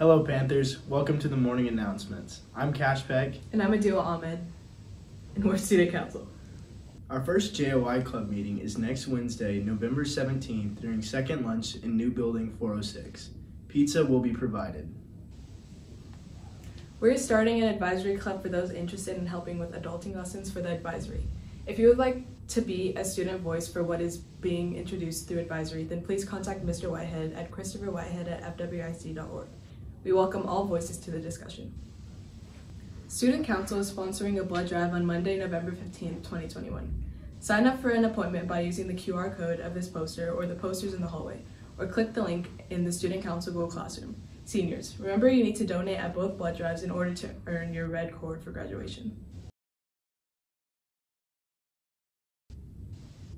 Hello, Panthers. Welcome to the morning announcements. I'm Cash Peck. And I'm Adila Ahmed. And we're Student Council. Our first JOI Club meeting is next Wednesday, November 17th, during second lunch in New Building 406. Pizza will be provided. We're starting an advisory club for those interested in helping with adulting lessons for the advisory. If you would like to be a student voice for what is being introduced through advisory, then please contact Mr. Whitehead at christopherwhitehead at fwic.org. We welcome all voices to the discussion. Student Council is sponsoring a blood drive on Monday, November 15, 2021. Sign up for an appointment by using the QR code of this poster or the posters in the hallway, or click the link in the Student Council Google Classroom. Seniors, remember you need to donate at both blood drives in order to earn your red cord for graduation.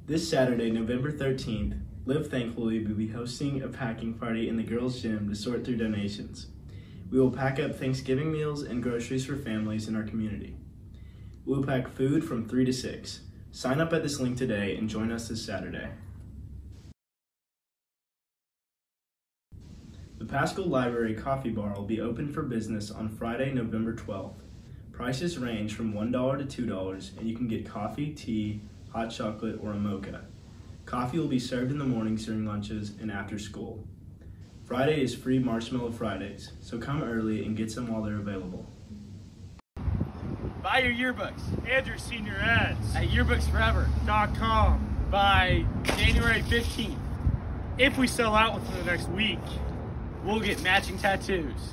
This Saturday, November 13th, Live Thankfully will be hosting a packing party in the girls' gym to sort through donations. We will pack up Thanksgiving meals and groceries for families in our community. We will pack food from 3 to 6. Sign up at this link today and join us this Saturday. The Paschal Library Coffee Bar will be open for business on Friday, November 12th. Prices range from $1 to $2, and you can get coffee, tea, hot chocolate, or a mocha. Coffee will be served in the mornings during lunches and after school. Friday is free Marshmallow Fridays, so come early and get some while they're available. Buy your yearbooks and your senior ads at yearbooksforever.com by January 15th. If we sell out within the next week, we'll get matching tattoos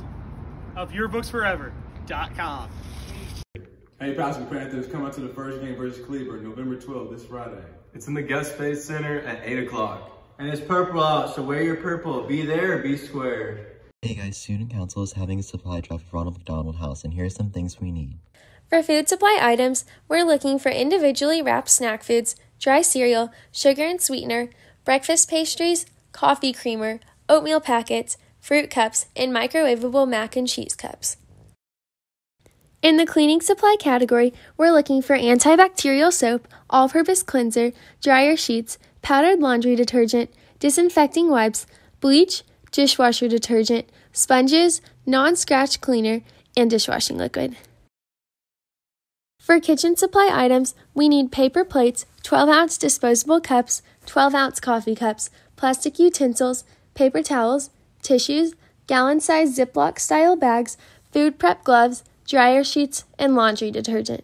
of yearbooksforever.com. Hey, Paschal Panthers, come out to the first game versus Cleveland, November 12th, this Friday. It's in the Guest Space Center at 8 o'clock. And it's purple out, so wear your purple. Be there or be square. Hey guys, Student Council is having a supply drive at Ronald McDonald House, and here are some things we need. For food supply items, we're looking for individually wrapped snack foods, dry cereal, sugar and sweetener, breakfast pastries, coffee creamer, oatmeal packets, fruit cups, and microwavable mac and cheese cups. In the cleaning supply category, we're looking for antibacterial soap, all purpose cleanser, dryer sheets, powdered laundry detergent, disinfecting wipes, bleach, dishwasher detergent, sponges, non scratch cleaner, and dishwashing liquid. For kitchen supply items, we need paper plates, 12 ounce disposable cups, 12 ounce coffee cups, plastic utensils, paper towels, tissues, gallon sized Ziploc style bags, food prep gloves, dryer sheets, and laundry detergent.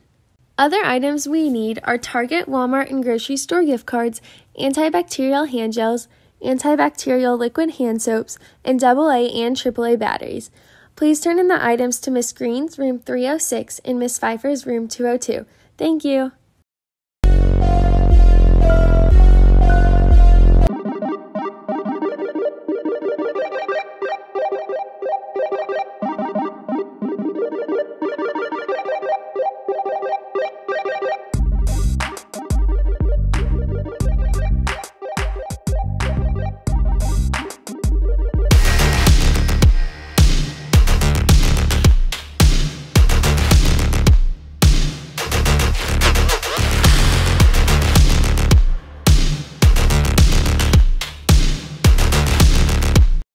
Other items we need are Target, Walmart, and grocery store gift cards, antibacterial hand gels, antibacterial liquid hand soaps, and AA and AAA batteries. Please turn in the items to Miss Green's room 306 and Miss Pfeiffer's room 202. Thank you.